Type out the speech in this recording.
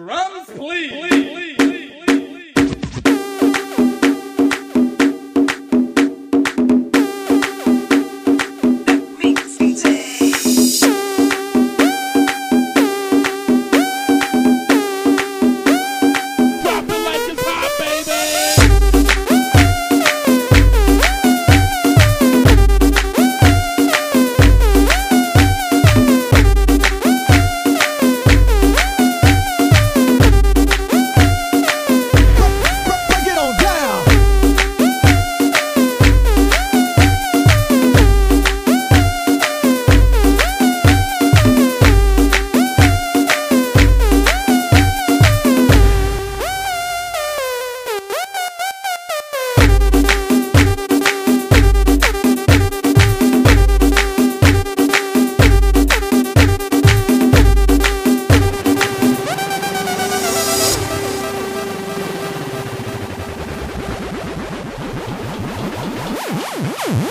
Drums, please. Woo!